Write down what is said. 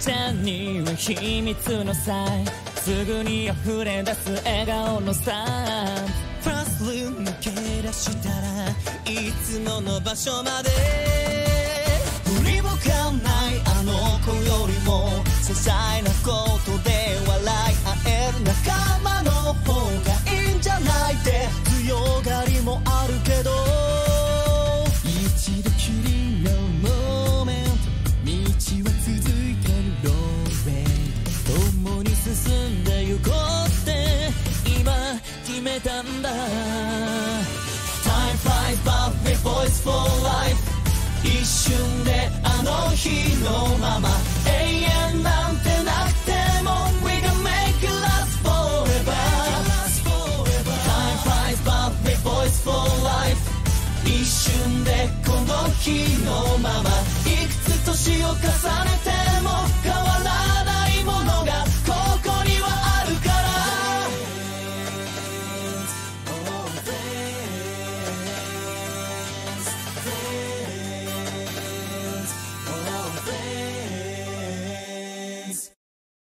ちゃんには秘密のさすぐに溢れ出す笑顔のさファスルーム抜け出したらいつもの場所まで。振り向かないあの子よりもささ進んでゆこうって今決めたんだ Time flies but we boys for life 一瞬であの日のまま永遠なんてなくても We can make it last forever Time flies but we boys for life 一瞬でこの日のままいくつ年を重ねて